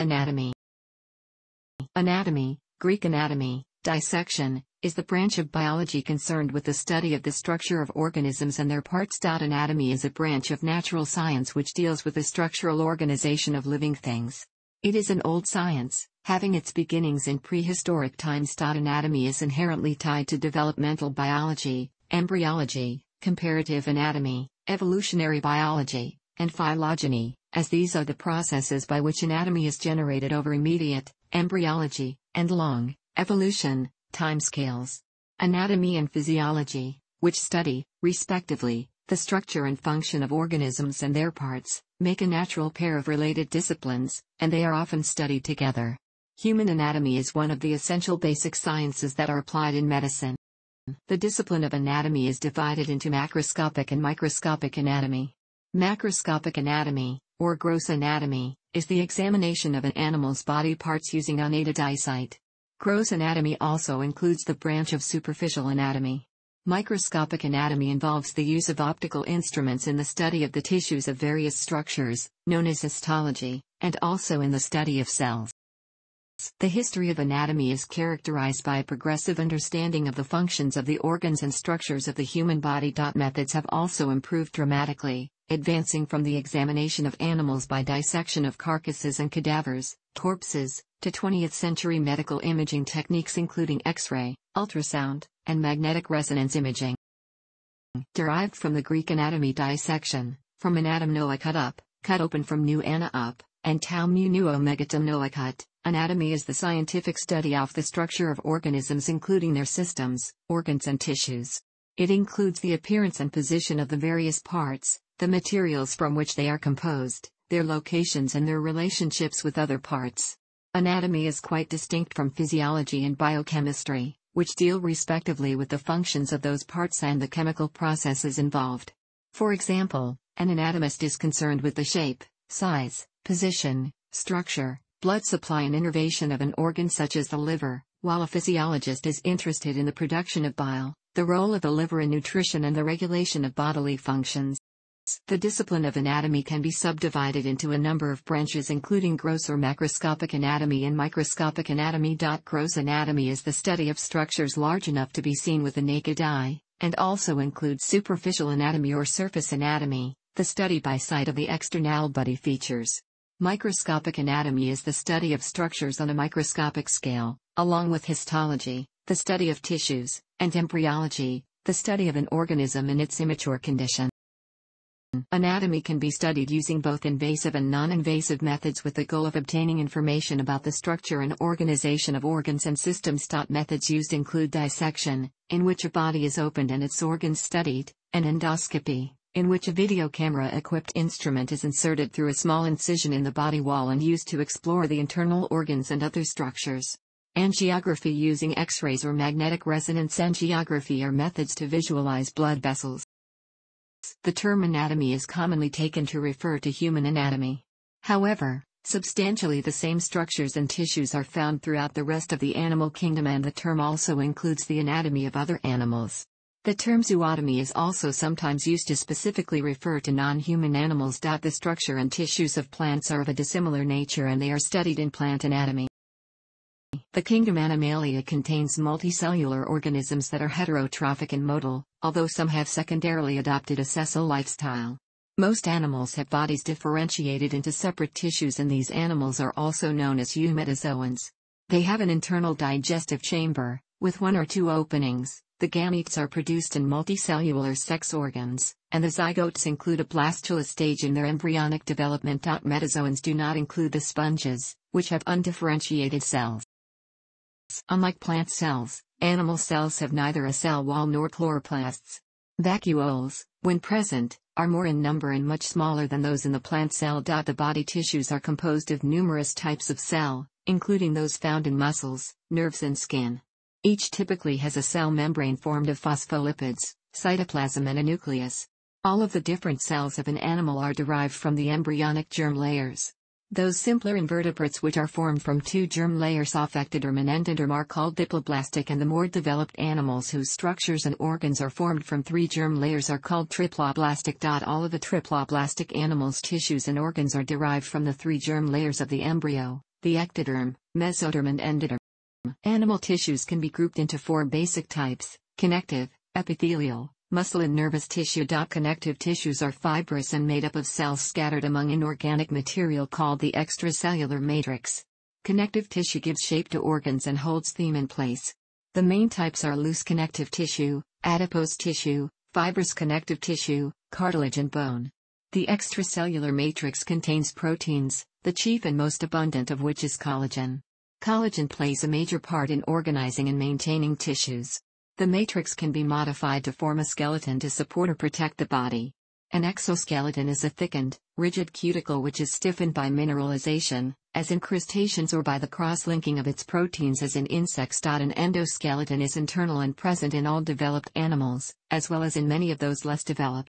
Anatomy Anatomy, Greek anatomy, dissection, is the branch of biology concerned with the study of the structure of organisms and their parts. Anatomy is a branch of natural science which deals with the structural organization of living things. It is an old science, having its beginnings in prehistoric times. Anatomy is inherently tied to developmental biology, embryology, comparative anatomy, evolutionary biology, and phylogeny, as these are the processes by which anatomy is generated over immediate, embryology, and long, evolution, timescales. Anatomy and physiology, which study, respectively, the structure and function of organisms and their parts, make a natural pair of related disciplines, and they are often studied together. Human anatomy is one of the essential basic sciences that are applied in medicine. The discipline of anatomy is divided into macroscopic and microscopic anatomy. Macroscopic anatomy, or gross anatomy, is the examination of an animal's body parts using unaided eyesight. Gross anatomy also includes the branch of superficial anatomy. Microscopic anatomy involves the use of optical instruments in the study of the tissues of various structures, known as histology, and also in the study of cells. The history of anatomy is characterized by a progressive understanding of the functions of the organs and structures of the human body. Methods have also improved dramatically, advancing from the examination of animals by dissection of carcasses and cadavers, corpses, to 20th century medical imaging techniques including X-ray, ultrasound, and magnetic resonance imaging. Derived from the Greek anatomy dissection, from anatom noa cut up, cut open from nu ana up, and tau mu nuo megatom noa cut, Anatomy is the scientific study of the structure of organisms including their systems, organs and tissues. It includes the appearance and position of the various parts, the materials from which they are composed, their locations and their relationships with other parts. Anatomy is quite distinct from physiology and biochemistry, which deal respectively with the functions of those parts and the chemical processes involved. For example, an anatomist is concerned with the shape, size, position, structure, blood supply and innervation of an organ such as the liver, while a physiologist is interested in the production of bile, the role of the liver in nutrition and the regulation of bodily functions. The discipline of anatomy can be subdivided into a number of branches including gross or macroscopic anatomy and microscopic anatomy. Gross anatomy is the study of structures large enough to be seen with the naked eye, and also includes superficial anatomy or surface anatomy, the study by sight of the external body features. Microscopic anatomy is the study of structures on a microscopic scale, along with histology, the study of tissues, and embryology, the study of an organism in its immature condition. Anatomy can be studied using both invasive and non-invasive methods with the goal of obtaining information about the structure and organization of organs and systems. Methods used include dissection, in which a body is opened and its organs studied, and endoscopy, in which a video camera-equipped instrument is inserted through a small incision in the body wall and used to explore the internal organs and other structures. Angiography using X-rays or magnetic resonance angiography are methods to visualize blood vessels. The term anatomy is commonly taken to refer to human anatomy. However, substantially the same structures and tissues are found throughout the rest of the animal kingdom and the term also includes the anatomy of other animals. The term zootomy is also sometimes used to specifically refer to non-human animals. The structure and tissues of plants are of a dissimilar nature and they are studied in plant anatomy. The kingdom Animalia contains multicellular organisms that are heterotrophic and motile, although some have secondarily adopted a sessile lifestyle. Most animals have bodies differentiated into separate tissues and these animals are also known as eumetazoans. They have an internal digestive chamber, with one or two openings, the gametes are produced in multicellular sex organs, and the zygotes include a blastula stage in their embryonic development. Metazoans do not include the sponges, which have undifferentiated cells. Unlike plant cells, animal cells have neither a cell wall nor chloroplasts. Vacuoles, when present, are more in number and much smaller than those in the plant cell. The body tissues are composed of numerous types of cell, including those found in muscles, nerves and skin. Each typically has a cell membrane formed of phospholipids, cytoplasm and a nucleus. All of the different cells of an animal are derived from the embryonic germ layers. Those simpler invertebrates which are formed from two germ layers off ectoderm and endoderm are called diploblastic and the more developed animals whose structures and organs are formed from three germ layers are called triploblastic. All of the triploblastic animals' tissues and organs are derived from the three germ layers of the embryo, the ectoderm, mesoderm and endoderm. Animal tissues can be grouped into four basic types, connective, epithelial, muscle and nervous tissue. Connective tissues are fibrous and made up of cells scattered among inorganic material called the extracellular matrix. Connective tissue gives shape to organs and holds them in place. The main types are loose connective tissue, adipose tissue, fibrous connective tissue, cartilage and bone. The extracellular matrix contains proteins, the chief and most abundant of which is collagen. Collagen plays a major part in organizing and maintaining tissues. The matrix can be modified to form a skeleton to support or protect the body. An exoskeleton is a thickened, rigid cuticle which is stiffened by mineralization, as in crustaceans or by the cross-linking of its proteins as in insects. An endoskeleton is internal and present in all developed animals, as well as in many of those less developed.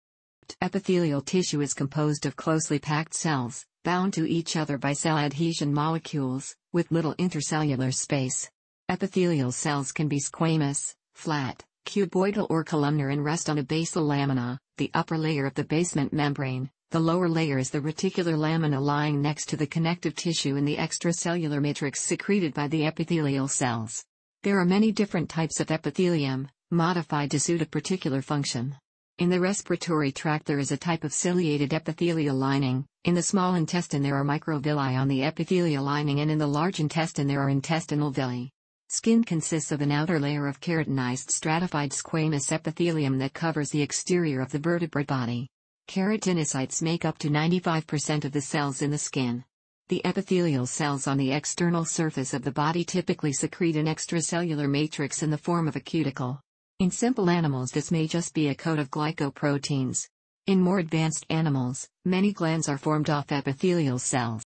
Epithelial tissue is composed of closely packed cells, bound to each other by cell adhesion molecules, with little intercellular space. Epithelial cells can be squamous, flat, cuboidal or columnar and rest on a basal lamina, the upper layer of the basement membrane. The lower layer is the reticular lamina lying next to the connective tissue in the extracellular matrix secreted by the epithelial cells. There are many different types of epithelium, modified to suit a particular function. In the respiratory tract there is a type of ciliated epithelial lining, in the small intestine there are microvilli on the epithelial lining and in the large intestine there are intestinal villi. Skin consists of an outer layer of keratinized stratified squamous epithelium that covers the exterior of the vertebrate body. Keratinocytes make up to 95% of the cells in the skin. The epithelial cells on the external surface of the body typically secrete an extracellular matrix in the form of a cuticle. In simple animals this may just be a coat of glycoproteins. In more advanced animals, many glands are formed off epithelial cells.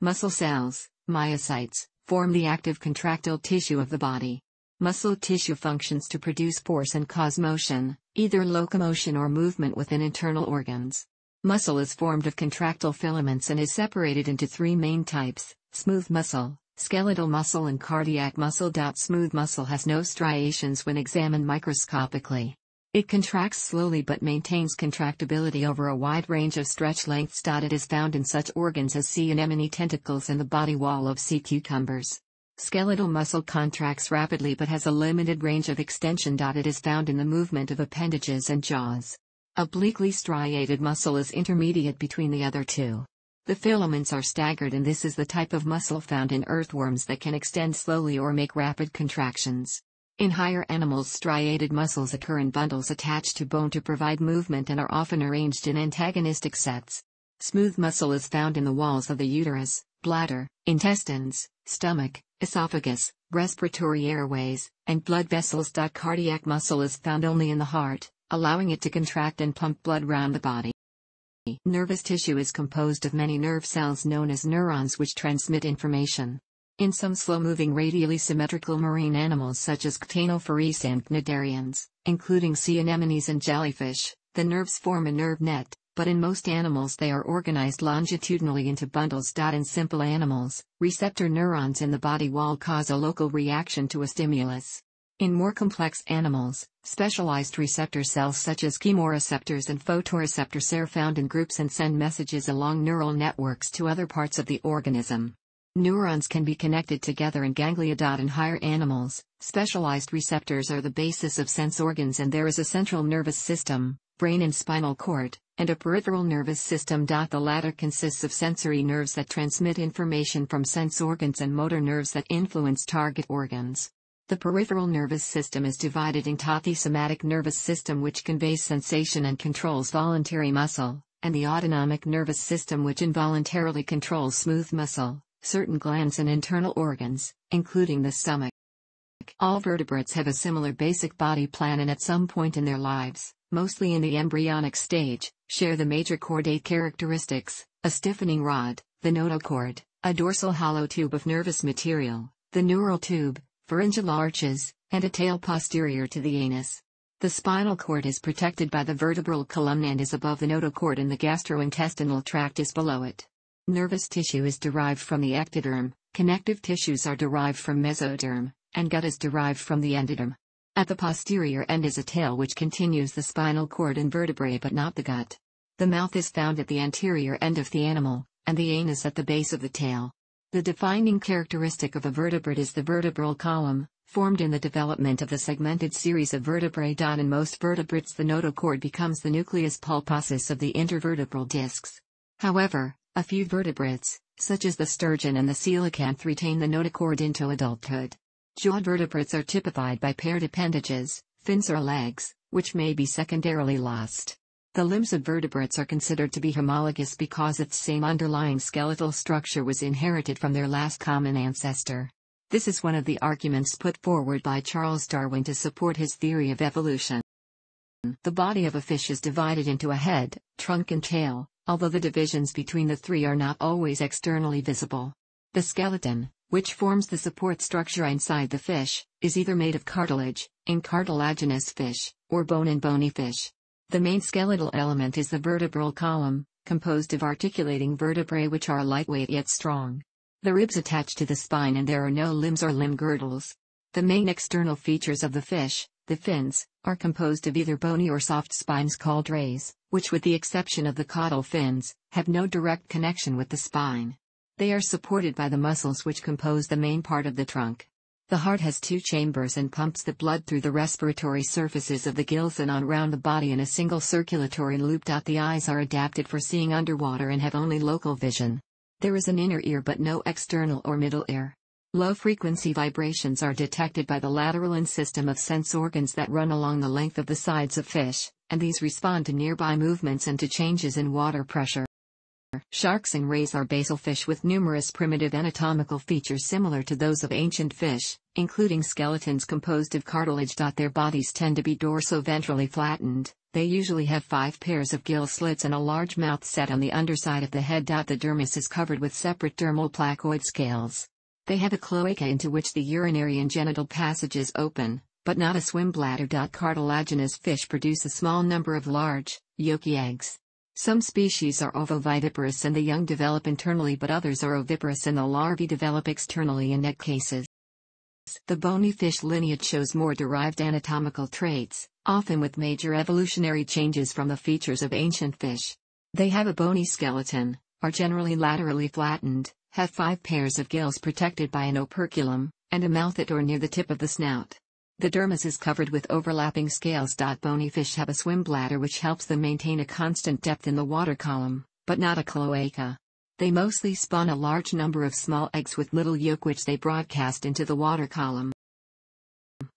Muscle cells, myocytes, form the active contractile tissue of the body. Muscle tissue functions to produce force and cause motion, either locomotion or movement within internal organs. Muscle is formed of contractile filaments and is separated into three main types smooth muscle, Skeletal muscle and cardiac muscle. Smooth muscle has no striations when examined microscopically. It contracts slowly but maintains contractibility over a wide range of stretch lengths. It is found in such organs as sea anemone tentacles and the body wall of sea cucumbers. Skeletal muscle contracts rapidly but has a limited range of extension. It is found in the movement of appendages and jaws. Obliquely striated muscle is intermediate between the other two. The filaments are staggered and this is the type of muscle found in earthworms that can extend slowly or make rapid contractions. In higher animals striated muscles occur in bundles attached to bone to provide movement and are often arranged in antagonistic sets. Smooth muscle is found in the walls of the uterus, bladder, intestines, stomach, esophagus, respiratory airways, and blood vessels. Cardiac muscle is found only in the heart, allowing it to contract and pump blood round the body. Nervous tissue is composed of many nerve cells known as neurons which transmit information. In some slow-moving radially symmetrical marine animals such as ctenophores and cnidarians, including sea anemones and jellyfish, the nerves form a nerve net, but in most animals they are organized longitudinally into bundles. In simple animals, receptor neurons in the body wall cause a local reaction to a stimulus. In more complex animals, specialized receptor cells such as chemoreceptors and photoreceptors are found in groups and send messages along neural networks to other parts of the organism. Neurons can be connected together in ganglia. In higher animals, specialized receptors are the basis of sense organs and there is a central nervous system, brain and spinal cord, and a peripheral nervous system. The latter consists of sensory nerves that transmit information from sense organs and motor nerves that influence target organs. The peripheral nervous system is divided into the somatic nervous system which conveys sensation and controls voluntary muscle, and the autonomic nervous system which involuntarily controls smooth muscle, certain glands and internal organs, including the stomach. All vertebrates have a similar basic body plan and at some point in their lives, mostly in the embryonic stage, share the major chordate characteristics, a stiffening rod, the notochord, a dorsal hollow tube of nervous material, the neural tube, pharyngeal arches, and a tail posterior to the anus. The spinal cord is protected by the vertebral column and is above the notochord and the gastrointestinal tract is below it. Nervous tissue is derived from the ectoderm, connective tissues are derived from mesoderm, and gut is derived from the endoderm. At the posterior end is a tail which continues the spinal cord and vertebrae but not the gut. The mouth is found at the anterior end of the animal, and the anus at the base of the tail. The defining characteristic of a vertebrate is the vertebral column, formed in the development of the segmented series of vertebrae. In most vertebrates, the notochord becomes the nucleus pulposus of the intervertebral discs. However, a few vertebrates, such as the sturgeon and the coelacanth, retain the notochord into adulthood. Jawed vertebrates are typified by paired appendages, fins or legs, which may be secondarily lost. The limbs of vertebrates are considered to be homologous because its same underlying skeletal structure was inherited from their last common ancestor. This is one of the arguments put forward by Charles Darwin to support his theory of evolution. The body of a fish is divided into a head, trunk and tail, although the divisions between the three are not always externally visible. The skeleton, which forms the support structure inside the fish, is either made of cartilage, in cartilaginous fish, or bone in bony fish. The main skeletal element is the vertebral column, composed of articulating vertebrae which are lightweight yet strong. The ribs attach to the spine and there are no limbs or limb girdles. The main external features of the fish, the fins, are composed of either bony or soft spines called rays, which with the exception of the caudal fins, have no direct connection with the spine. They are supported by the muscles which compose the main part of the trunk. The heart has two chambers and pumps the blood through the respiratory surfaces of the gills and on round the body in a single circulatory loop. The eyes are adapted for seeing underwater and have only local vision. There is an inner ear but no external or middle ear. Low frequency vibrations are detected by the lateral and system of sense organs that run along the length of the sides of fish, and these respond to nearby movements and to changes in water pressure. Sharks and rays are basal fish with numerous primitive anatomical features similar to those of ancient fish, including skeletons composed of cartilage. Their bodies tend to be dorso-ventrally flattened, they usually have five pairs of gill slits and a large mouth set on the underside of the head. The dermis is covered with separate dermal placoid scales. They have a cloaca into which the urinary and genital passages open, but not a swim bladder. Cartilaginous fish produce a small number of large, yolky eggs. Some species are ovoviviparous and the young develop internally but others are oviparous and the larvae develop externally in net cases. The bony fish lineage shows more derived anatomical traits, often with major evolutionary changes from the features of ancient fish. They have a bony skeleton, are generally laterally flattened, have five pairs of gills protected by an operculum, and a mouth at or near the tip of the snout. The dermis is covered with overlapping scales. Bony fish have a swim bladder which helps them maintain a constant depth in the water column, but not a cloaca. They mostly spawn a large number of small eggs with little yolk which they broadcast into the water column.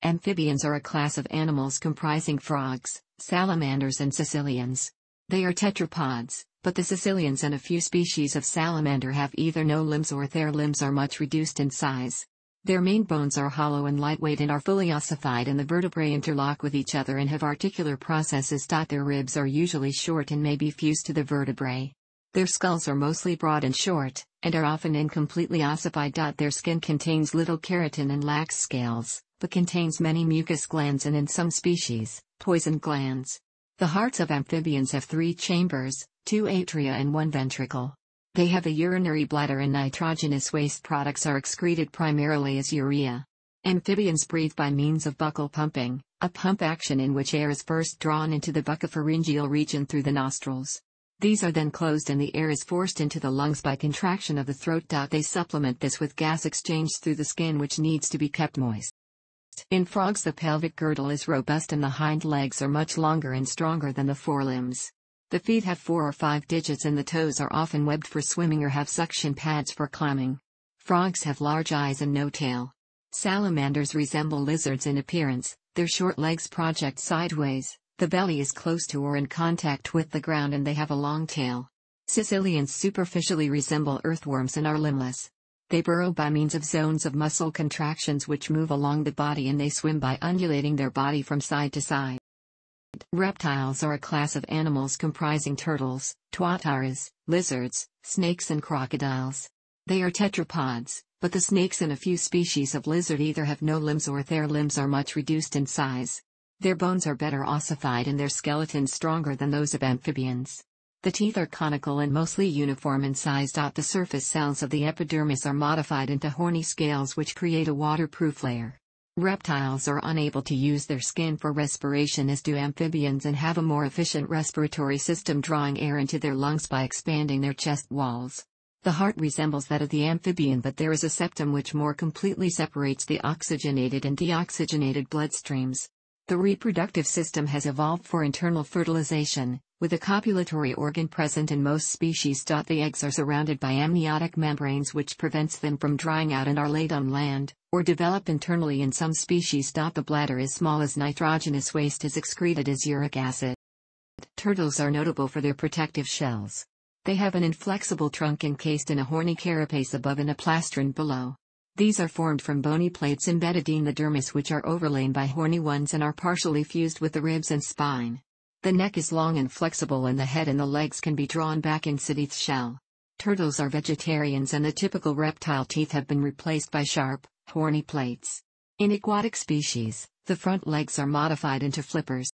Amphibians are a class of animals comprising frogs, salamanders and caecilians. They are tetrapods, but the caecilians and a few species of salamander have either no limbs or their limbs are much reduced in size. Their main bones are hollow and lightweight and are fully ossified and the vertebrae interlock with each other and have articular processes. Their ribs are usually short and may be fused to the vertebrae. Their skulls are mostly broad and short, and are often incompletely ossified. Their skin contains little keratin and lacks scales, but contains many mucus glands and in some species, poison glands. The hearts of amphibians have three chambers, two atria and one ventricle. They have a urinary bladder and nitrogenous waste products are excreted primarily as urea. Amphibians breathe by means of buccal pumping, a pump action in which air is first drawn into the buccopharyngeal region through the nostrils. These are then closed and the air is forced into the lungs by contraction of the throat. They supplement this with gas exchange through the skin which needs to be kept moist. In frogs the pelvic girdle is robust and the hind legs are much longer and stronger than the forelimbs. The feet have four or five digits and the toes are often webbed for swimming or have suction pads for climbing. Frogs have large eyes and no tail. Salamanders resemble lizards in appearance, their short legs project sideways, the belly is close to or in contact with the ground and they have a long tail. Caecilians superficially resemble earthworms and are limbless. They burrow by means of zones of muscle contractions which move along the body and they swim by undulating their body from side to side. Reptiles are a class of animals comprising turtles, tuataras, lizards, snakes and crocodiles. They are tetrapods, but the snakes and a few species of lizard either have no limbs or their limbs are much reduced in size. Their bones are better ossified and their skeletons stronger than those of amphibians. The teeth are conical and mostly uniform in size. The surface cells of the epidermis are modified into horny scales which create a waterproof layer. Reptiles are unable to use their skin for respiration as do amphibians and have a more efficient respiratory system drawing air into their lungs by expanding their chest walls. The heart resembles that of the amphibian but there is a septum which more completely separates the oxygenated and deoxygenated bloodstreams. The reproductive system has evolved for internal fertilization, with a copulatory organ present in most species. The eggs are surrounded by amniotic membranes which prevents them from drying out and are laid on land, or develop internally in some species. The bladder is small as nitrogenous waste is excreted as uric acid. Turtles are notable for their protective shells. They have an inflexible trunk encased in a horny carapace above and a plastron below. These are formed from bony plates embedded in the dermis which are overlain by horny ones and are partially fused with the ribs and spine. The neck is long and flexible and the head and the legs can be drawn back inside its shell. Turtles are vegetarians and the typical reptile teeth have been replaced by sharp, horny plates. In aquatic species, the front legs are modified into flippers.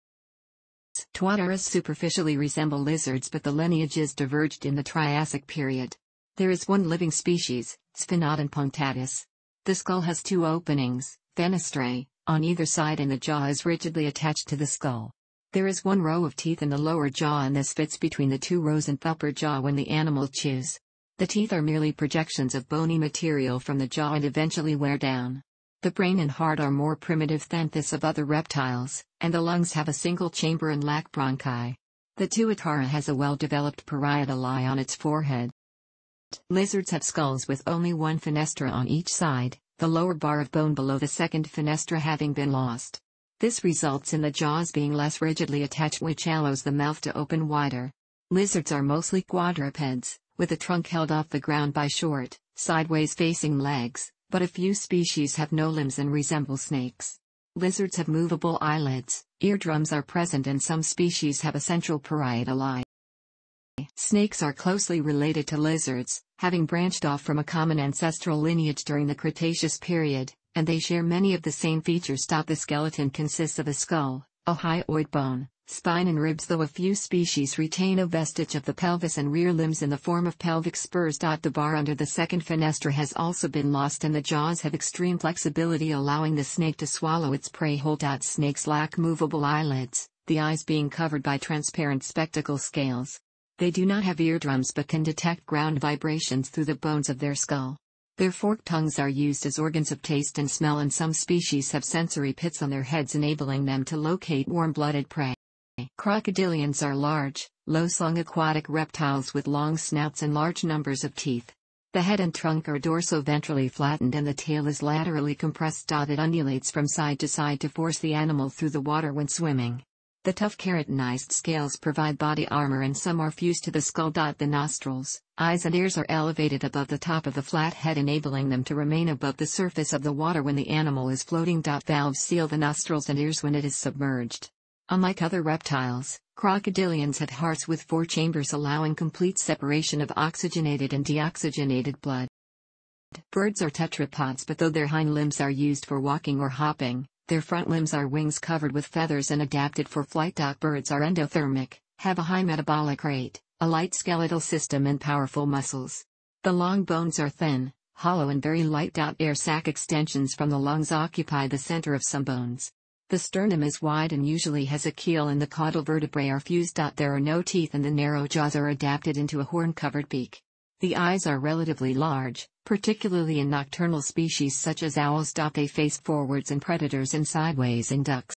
Tuataras superficially resemble lizards but the lineages diverged in the Triassic period. There is one living species, Sphenodon punctatus. The skull has two openings, fenestrae, on either side and the jaw is rigidly attached to the skull. There is one row of teeth in the lower jaw and this fits between the two rows in the upper jaw when the animal chews. The teeth are merely projections of bony material from the jaw and eventually wear down. The brain and heart are more primitive than this of other reptiles, and the lungs have a single chamber and lack bronchi. The tuatara has a well-developed parietal eye on its forehead. Lizards have skulls with only one fenestra on each side, the lower bar of bone below the second fenestra having been lost. This results in the jaws being less rigidly attached which allows the mouth to open wider. Lizards are mostly quadrupeds, with the trunk held off the ground by short, sideways facing legs, but a few species have no limbs and resemble snakes. Lizards have movable eyelids, eardrums are present and some species have a central parietal eye. Snakes are closely related to lizards, having branched off from a common ancestral lineage during the Cretaceous period, and they share many of the same features. The skeleton consists of a skull, a hyoid bone, spine and ribs though a few species retain a vestige of the pelvis and rear limbs in the form of pelvic spurs. The bar under the second fenestra has also been lost and the jaws have extreme flexibility allowing the snake to swallow its prey whole. Snakes lack movable eyelids, the eyes being covered by transparent spectacle scales. They do not have eardrums but can detect ground vibrations through the bones of their skull. Their forked tongues are used as organs of taste and smell and some species have sensory pits on their heads enabling them to locate warm-blooded prey. Crocodilians are large, low-slung aquatic reptiles with long snouts and large numbers of teeth. The head and trunk are dorso-ventrally flattened and the tail is laterally compressed. It undulates from side to side to force the animal through the water when swimming. The tough keratinized scales provide body armor and some are fused to the skull. The nostrils, eyes and ears are elevated above the top of the flat head enabling them to remain above the surface of the water when the animal is floating. Valves seal the nostrils and ears when it is submerged. Unlike other reptiles, crocodilians have hearts with four chambers allowing complete separation of oxygenated and deoxygenated blood. Birds are tetrapods but though their hind limbs are used for walking or hopping, their front limbs are wings covered with feathers and adapted for flight. Birds are endothermic, have a high metabolic rate, a light skeletal system and powerful muscles. The long bones are thin, hollow and very light. Air sac extensions from the lungs occupy the center of some bones. The sternum is wide and usually has a keel and the caudal vertebrae are fused. There are no teeth and the narrow jaws are adapted into a horn-covered beak. The eyes are relatively large, particularly in nocturnal species such as owls. They face forwards and predators and sideways in ducks.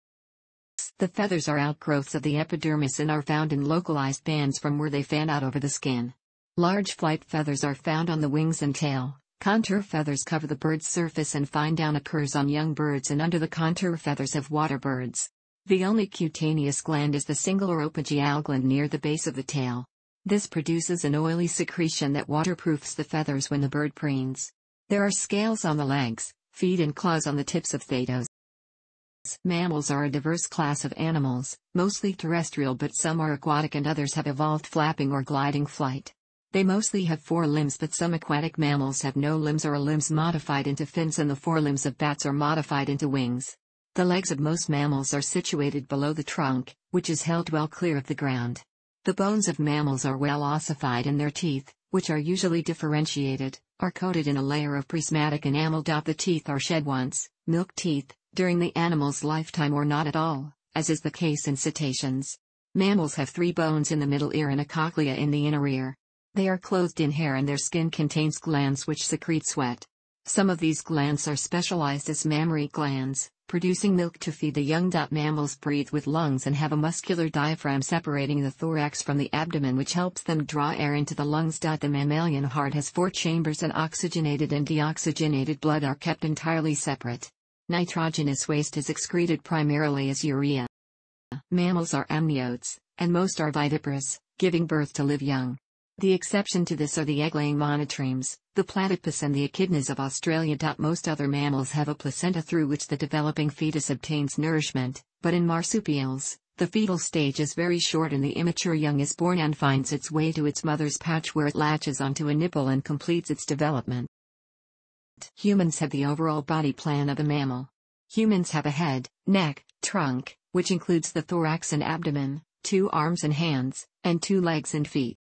The feathers are outgrowths of the epidermis and are found in localized bands from where they fan out over the skin. Large flight feathers are found on the wings and tail. Contour feathers cover the bird's surface and fine down occurs on young birds and under the contour feathers of water birds. The only cutaneous gland is the single uropygial gland near the base of the tail. This produces an oily secretion that waterproofs the feathers when the bird preens. There are scales on the legs, feet and claws on the tips of thados. Mammals are a diverse class of animals, mostly terrestrial but some are aquatic and others have evolved flapping or gliding flight. They mostly have four limbs but some aquatic mammals have no limbs or limbs modified into fins and the forelimbs of bats are modified into wings. The legs of most mammals are situated below the trunk, which is held well clear of the ground. The bones of mammals are well ossified and their teeth, which are usually differentiated, are coated in a layer of prismatic enamel. The teeth are shed once, milk teeth, during the animal's lifetime or not at all, as is the case in cetaceans. Mammals have three bones in the middle ear and a cochlea in the inner ear. They are clothed in hair and their skin contains glands which secrete sweat. Some of these glands are specialized as mammary glands, producing milk to feed the young. Mammals breathe with lungs and have a muscular diaphragm separating the thorax from the abdomen which helps them draw air into the lungs. The mammalian heart has four chambers and oxygenated and deoxygenated blood are kept entirely separate. Nitrogenous waste is excreted primarily as urea. Mammals are amniotes, and most are viviparous, giving birth to live young. The exception to this are the egg-laying monotremes, the platypus and the echidnas of Australia. Most other mammals have a placenta through which the developing fetus obtains nourishment, but in marsupials, the fetal stage is very short and the immature young is born and finds its way to its mother's pouch where it latches onto a nipple and completes its development. Humans have the overall body plan of a mammal. Humans have a head, neck, trunk, which includes the thorax and abdomen, two arms and hands, and two legs and feet.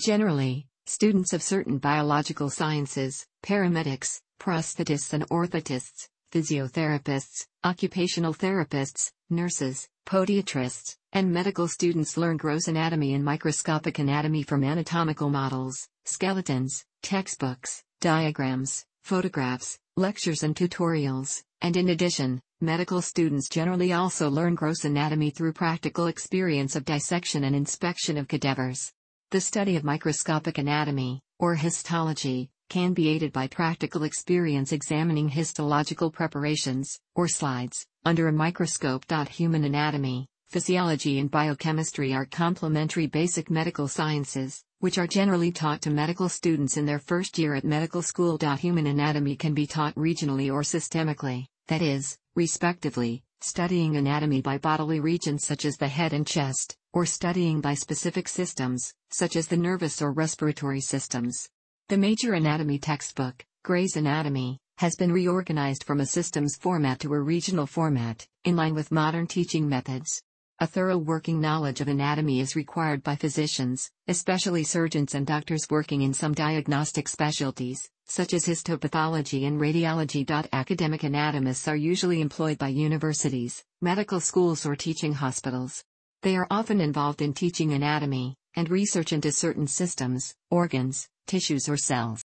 Generally, students of certain biological sciences, paramedics, prosthetists and orthotists, physiotherapists, occupational therapists, nurses, podiatrists, and medical students learn gross anatomy and microscopic anatomy from anatomical models, skeletons, textbooks, diagrams, photographs, lectures and tutorials, and in addition, medical students generally also learn gross anatomy through practical experience of dissection and inspection of cadavers. The study of microscopic anatomy, or histology, can be aided by practical experience examining histological preparations, or slides, under a microscope. Human anatomy, physiology and biochemistry are complementary basic medical sciences, which are generally taught to medical students in their first year at medical school. Human anatomy can be taught regionally or systemically, that is, respectively, studying anatomy by bodily regions such as the head and chest, or studying by specific systems, such as the nervous or respiratory systems. The major anatomy textbook, Gray's Anatomy, has been reorganized from a systems format to a regional format, in line with modern teaching methods. A thorough working knowledge of anatomy is required by physicians, especially surgeons and doctors working in some diagnostic specialties, such as histopathology and radiology. Academic anatomists are usually employed by universities, medical schools, or teaching hospitals. They are often involved in teaching anatomy and research into certain systems, organs, tissues, or cells.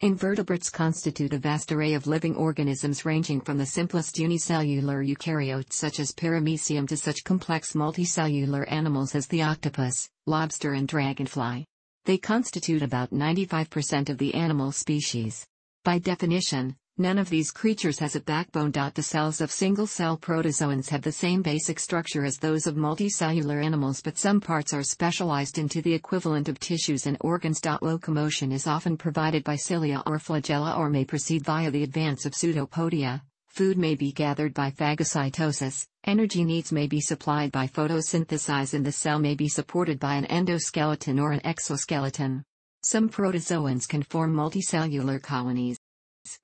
Invertebrates constitute a vast array of living organisms ranging from the simplest unicellular eukaryotes such as paramecium to such complex multicellular animals as the octopus, lobster and dragonfly. They constitute about 95% of the animal species. By definition, None of these creatures has a backbone. The cells of single-cell protozoans have the same basic structure as those of multicellular animals but some parts are specialized into the equivalent of tissues and organs. Locomotion is often provided by cilia or flagella or may proceed via the advance of pseudopodia. Food may be gathered by phagocytosis, energy needs may be supplied by photosynthesis and the cell may be supported by an endoskeleton or an exoskeleton. Some protozoans can form multicellular colonies.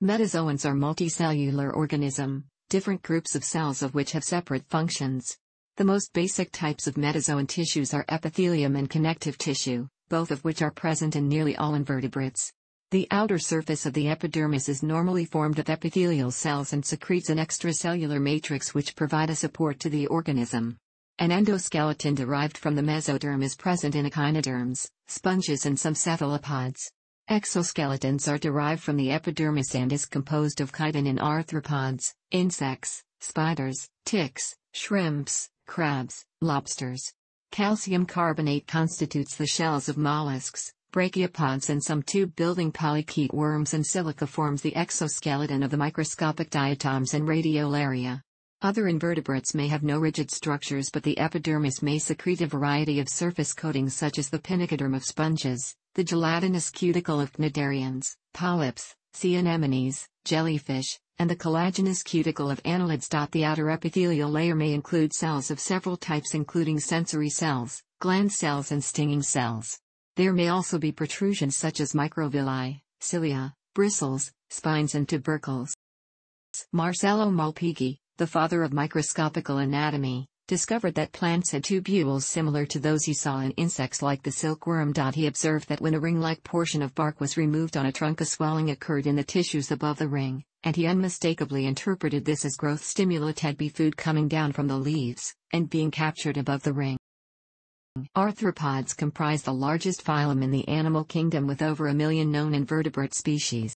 Metazoans are multicellular organism, different groups of cells of which have separate functions. The most basic types of metazoan tissues are epithelium and connective tissue, both of which are present in nearly all invertebrates. The outer surface of the epidermis is normally formed of epithelial cells and secretes an extracellular matrix which provide a support to the organism. An endoskeleton derived from the mesoderm is present in echinoderms, sponges and some cephalopods. Exoskeletons are derived from the epidermis and is composed of chitin in arthropods, insects, spiders, ticks, shrimps, crabs, lobsters. Calcium carbonate constitutes the shells of mollusks, brachiopods and some tube-building polychaete worms and silica forms the exoskeleton of the microscopic diatoms and radiolaria. Other invertebrates may have no rigid structures but the epidermis may secrete a variety of surface coatings such as the pinacoderm of sponges, the gelatinous cuticle of cnidarians, polyps, sea anemones, jellyfish, and the collagenous cuticle of annelids. The outer epithelial layer may include cells of several types including sensory cells, gland cells and stinging cells. There may also be protrusions such as microvilli, cilia, bristles, spines and tubercles. Marcello Malpighi, the father of microscopical anatomy, discovered that plants had tubules similar to those he saw in insects like the silkworm. He observed that when a ring-like portion of bark was removed on a trunk a swelling occurred in the tissues above the ring, and he unmistakably interpreted this as growth stimulus had be food coming down from the leaves, and being captured above the ring. Arthropods comprise the largest phylum in the animal kingdom with over a million known invertebrate species.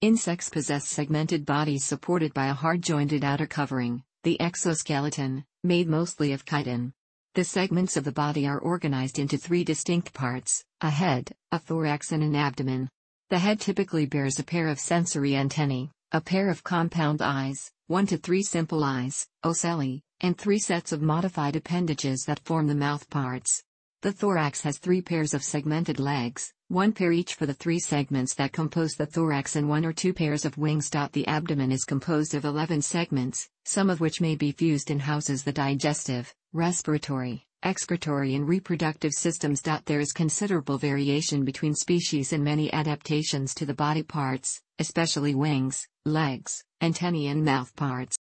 Insects possess segmented bodies supported by a hard-jointed outer covering, the exoskeleton, made mostly of chitin. The segments of the body are organized into three distinct parts, a head, a thorax and an abdomen. The head typically bears a pair of sensory antennae, a pair of compound eyes, one to three simple eyes, ocelli, and three sets of modified appendages that form the mouth parts. The thorax has three pairs of segmented legs, one pair each for the three segments that compose the thorax and one or two pairs of wings. The abdomen is composed of 11 segments, some of which may be fused and houses the digestive, respiratory, excretory and reproductive systems. There is considerable variation between species and many adaptations to the body parts, especially wings, legs, antennae and mouth parts.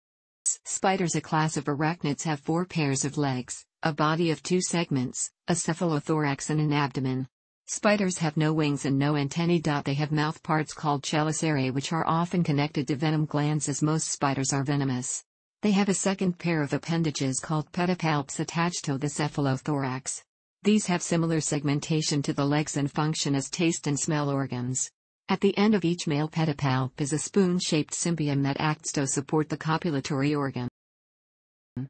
Spiders a class of arachnids have four pairs of legs, a body of two segments, a cephalothorax and an abdomen. Spiders have no wings and no antennae. They have mouth parts called chelicerae which are often connected to venom glands as most spiders are venomous. They have a second pair of appendages called pedipalps attached to the cephalothorax. These have similar segmentation to the legs and function as taste and smell organs. At the end of each male pedipalp is a spoon-shaped cymbium that acts to support the copulatory organ.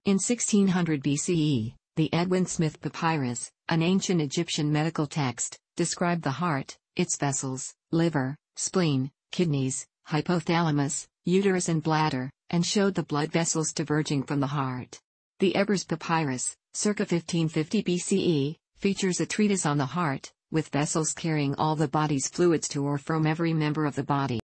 In 1600 BCE, the Edwin Smith Papyrus, an ancient Egyptian medical text, described the heart, its vessels, liver, spleen, kidneys, hypothalamus, uterus and bladder, and showed the blood vessels diverging from the heart. The Ebers Papyrus, circa 1550 BCE, features a treatise on the heart, with vessels carrying all the body's fluids to or from every member of the body.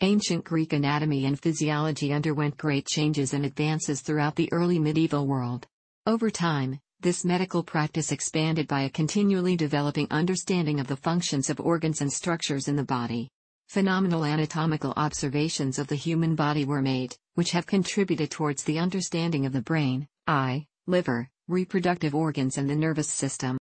Ancient Greek anatomy and physiology underwent great changes and advances throughout the early medieval world. Over time, this medical practice expanded by a continually developing understanding of the functions of organs and structures in the body. Phenomenal anatomical observations of the human body were made, which have contributed towards the understanding of the brain, eye, liver, reproductive organs and the nervous system.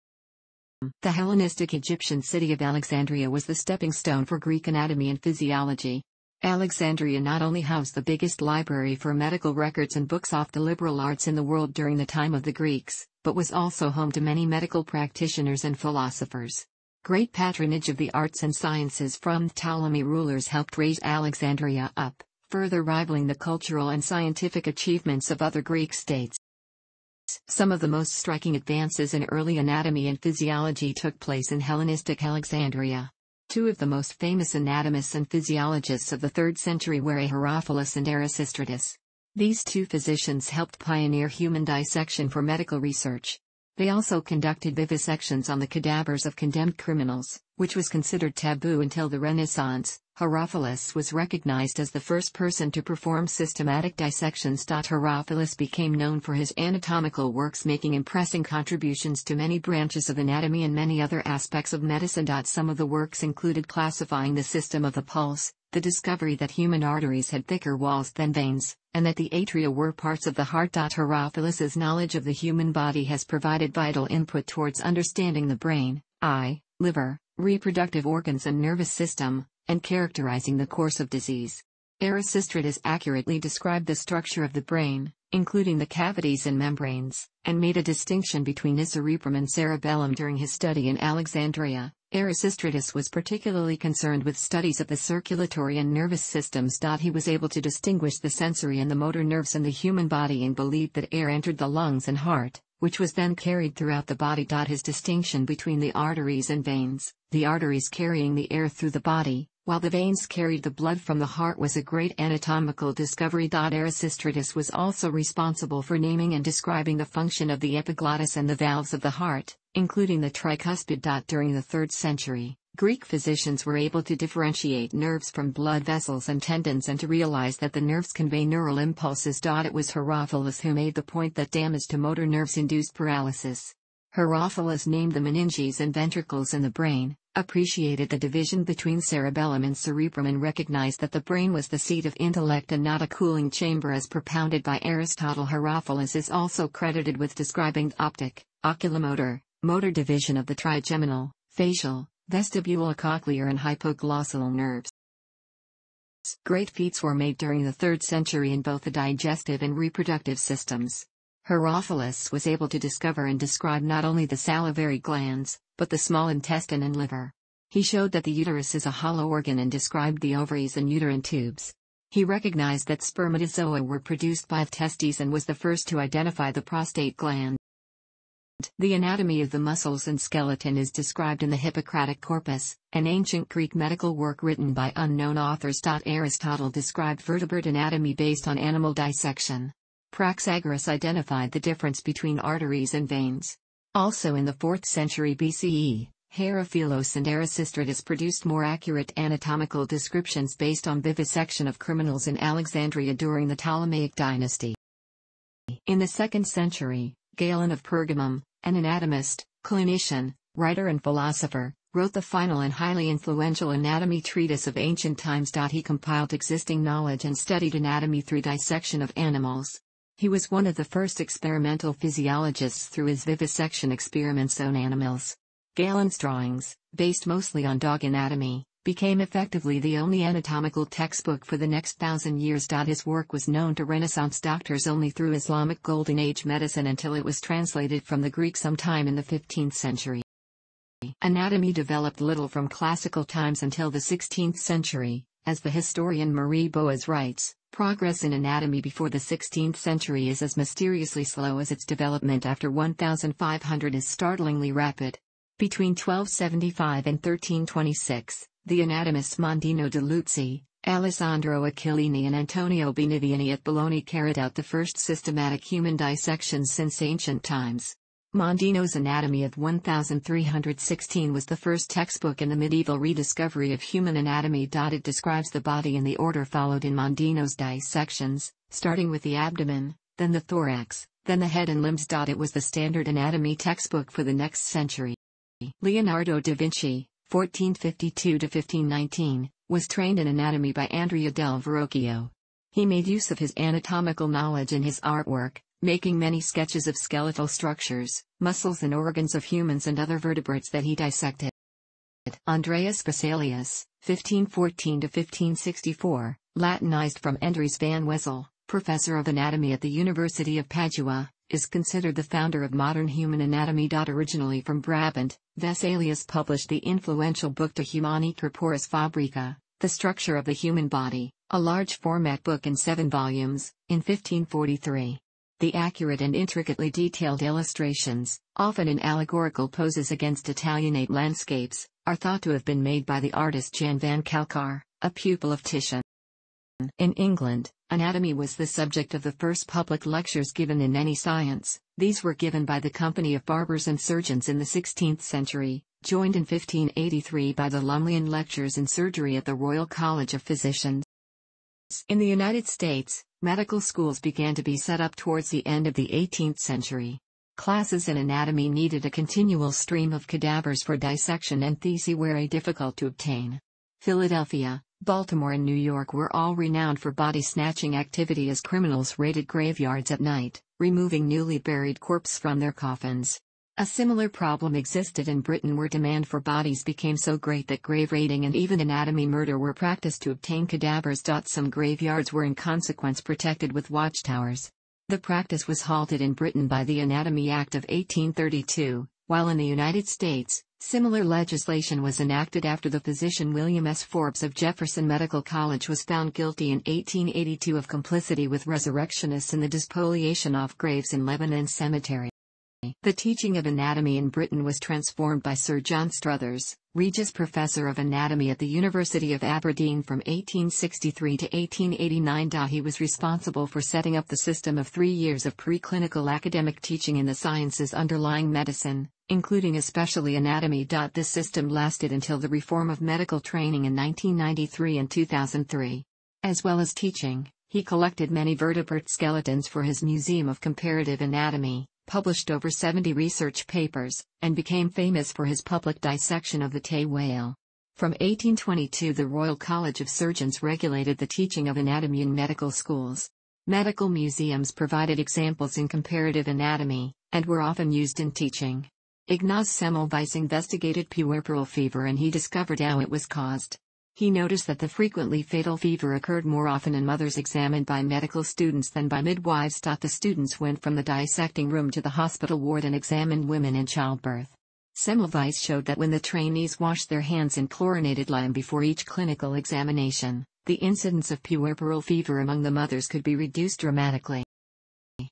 The Hellenistic Egyptian city of Alexandria was the stepping stone for Greek anatomy and physiology. Alexandria not only housed the biggest library for medical records and books off the liberal arts in the world during the time of the Greeks, but was also home to many medical practitioners and philosophers. Great patronage of the arts and sciences from Ptolemy rulers helped raise Alexandria up, further rivaling the cultural and scientific achievements of other Greek states. Some of the most striking advances in early anatomy and physiology took place in Hellenistic Alexandria. Two of the most famous anatomists and physiologists of the 3rd century were Herophilus and Erasistratus. These two physicians helped pioneer human dissection for medical research. They also conducted vivisections on the cadavers of condemned criminals, which was considered taboo until the Renaissance. Herophilus was recognized as the first person to perform systematic dissections. Herophilus became known for his anatomical works, making impressive contributions to many branches of anatomy and many other aspects of medicine. Some of the works included classifying the system of the pulse, the discovery that human arteries had thicker walls than veins, and that the atria were parts of the heart. Herophilus's knowledge of the human body has provided vital input towards understanding the brain, eye, liver, reproductive organs and nervous system, and characterizing the course of disease. Erasistratus accurately described the structure of the brain, including the cavities and membranes, and made a distinction between the cerebrum and cerebellum during his study in Alexandria. Erasistratus was particularly concerned with studies of the circulatory and nervous systems. He was able to distinguish the sensory and the motor nerves in the human body and believed that air entered the lungs and heart, which was then carried throughout the body. His distinction between the arteries and veins, the arteries carrying the air through the body, while the veins carried the blood from the heart was a great anatomical discovery. Erasistratus was also responsible for naming and describing the function of the epiglottis and the valves of the heart, including the tricuspid. During the 3rd century, Greek physicians were able to differentiate nerves from blood vessels and tendons and to realize that the nerves convey neural impulses. It was Herophilus who made the point that damage to motor nerves induced paralysis. Herophilus named the meninges and ventricles in the brain, appreciated the division between cerebellum and cerebrum and recognized that the brain was the seat of intellect and not a cooling chamber as propounded by Aristotle. Herophilus is also credited with describing the optic, oculomotor, motor division of the trigeminal, facial, vestibulocochlear and hypoglossal nerves. Great feats were made during the 3rd century in both the digestive and reproductive systems. Herophilus was able to discover and describe not only the salivary glands, but the small intestine and liver. He showed that the uterus is a hollow organ and described the ovaries and uterine tubes. He recognized that spermatozoa were produced by the testes and was the first to identify the prostate gland. The anatomy of the muscles and skeleton is described in the Hippocratic Corpus, an ancient Greek medical work written by unknown authors. Aristotle described vertebrate anatomy based on animal dissection. Praxagoras identified the difference between arteries and veins. Also in the 4th century BCE, Herophilos and Erasistratus produced more accurate anatomical descriptions based on vivisection of criminals in Alexandria during the Ptolemaic dynasty. In the 2nd century, Galen of Pergamum, an anatomist, clinician, writer and philosopher, wrote the final and highly influential anatomy treatise of ancient times. He compiled existing knowledge and studied anatomy through dissection of animals. He was one of the first experimental physiologists through his vivisection experiments on animals. Galen's drawings, based mostly on dog anatomy, became effectively the only anatomical textbook for the next thousand years. His work was known to Renaissance doctors only through Islamic Golden Age medicine until it was translated from the Greek sometime in the 15th century. Anatomy developed little from classical times until the 16th century, as the historian Marie Boas writes. Progress in anatomy before the 16th century is as mysteriously slow as its development after 1500 is startlingly rapid. Between 1275 and 1326, the anatomists Mondino de Luzzi, Alessandro Achillini and Antonio Benivieni at Bologna carried out the first systematic human dissections since ancient times. Mondino's Anatomy of 1316 was the first textbook in the medieval rediscovery of human anatomy. It describes the body in the order followed in Mondino's dissections, starting with the abdomen, then the thorax, then the head and limbs. It was the standard anatomy textbook for the next century. Leonardo da Vinci, 1452 to 1519, was trained in anatomy by Andrea del Verrocchio. He made use of his anatomical knowledge in his artwork, making many sketches of skeletal structures, muscles and organs of humans and other vertebrates that he dissected. Andreas Vesalius, 1514-1564, Latinized from Andries van Wezel, professor of anatomy at the University of Padua, is considered the founder of modern human anatomy. Originally from Brabant, Vesalius published the influential book De Humani Corporis Fabrica, The Structure of the Human Body, a large format book in seven volumes, in 1543. The accurate and intricately detailed illustrations, often in allegorical poses against Italianate landscapes, are thought to have been made by the artist Jan van Kalkar, a pupil of Titian. In England, anatomy was the subject of the first public lectures given in any science. These were given by the Company of Barbers and Surgeons in the 16th century, joined in 1583 by the Lumleian Lectures in Surgery at the Royal College of Physicians. In the United States, medical schools began to be set up towards the end of the 18th century. Classes in anatomy needed a continual stream of cadavers for dissection and thesi were difficult to obtain. Philadelphia, Baltimore and New York were all renowned for body snatching activity as criminals raided graveyards at night, removing newly buried corpses from their coffins. A similar problem existed in Britain where demand for bodies became so great that grave raiding and even anatomy murder were practiced to obtain cadavers. Some graveyards were in consequence protected with watchtowers. The practice was halted in Britain by the Anatomy Act of 1832, while in the United States, Similar legislation was enacted after the physician William S. Forbes of Jefferson Medical College was found guilty in 1882 of complicity with resurrectionists in the despoliation of graves in Lebanon Cemetery. The teaching of anatomy in Britain was transformed by Sir John Struthers, Regius Professor of Anatomy at the University of Aberdeen from 1863 to 1889. He was responsible for setting up the system of three years of preclinical academic teaching in the sciences underlying medicine, including especially anatomy. This system lasted until the reform of medical training in 1993 and 2003. As well as teaching, he collected many vertebrate skeletons for his Museum of Comparative Anatomy published over 70 research papers, and became famous for his public dissection of the Tay whale. From 1822 the Royal College of Surgeons regulated the teaching of anatomy in medical schools. Medical museums provided examples in comparative anatomy, and were often used in teaching. Ignaz Semmelweis investigated puerperal fever and he discovered how it was caused. He noticed that the frequently fatal fever occurred more often in mothers examined by medical students than by midwives. The students went from the dissecting room to the hospital ward and examined women in childbirth. Semmelweis showed that when the trainees washed their hands in chlorinated lime before each clinical examination, the incidence of puerperal fever among the mothers could be reduced dramatically.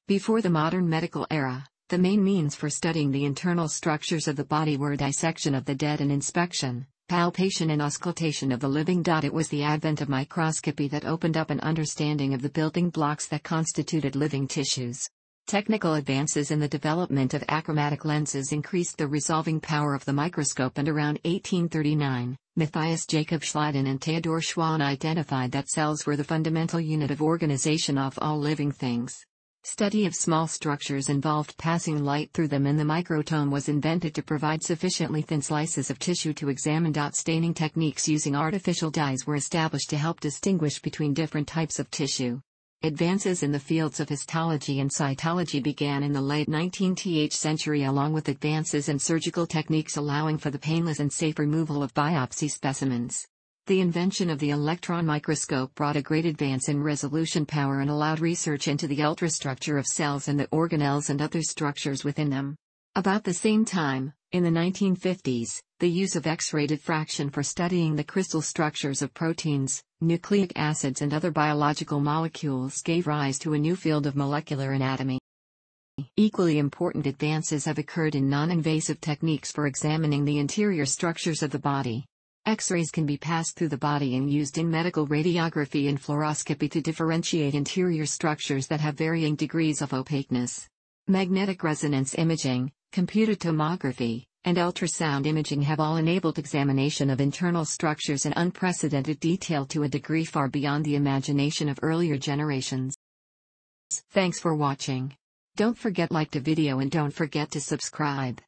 Before the modern medical era, the main means for studying the internal structures of the body were dissection of the dead and inspection, palpation and auscultation of the living. It was the advent of microscopy that opened up an understanding of the building blocks that constituted living tissues. Technical advances in the development of achromatic lenses increased the resolving power of the microscope and around 1839, Matthias Jacob Schleiden and Theodor Schwann identified that cells were the fundamental unit of organization of all living things. Study of small structures involved passing light through them and the microtome was invented to provide sufficiently thin slices of tissue to examine. Staining techniques using artificial dyes were established to help distinguish between different types of tissue. Advances in the fields of histology and cytology began in the late 19th century along with advances in surgical techniques allowing for the painless and safe removal of biopsy specimens. The invention of the electron microscope brought a great advance in resolution power and allowed research into the ultrastructure of cells and the organelles and other structures within them. About the same time, in the 1950s, the use of X-ray diffraction for studying the crystal structures of proteins, nucleic acids and other biological molecules gave rise to a new field of molecular anatomy. Equally important advances have occurred in non-invasive techniques for examining the interior structures of the body. X-rays can be passed through the body and used in medical radiography and fluoroscopy to differentiate interior structures that have varying degrees of opaqueness. Magnetic resonance imaging, computed tomography, and ultrasound imaging have all enabled examination of internal structures in unprecedented detail to a degree far beyond the imagination of earlier generations. Thanks for watching. Don't forget like the video and don't forget to subscribe.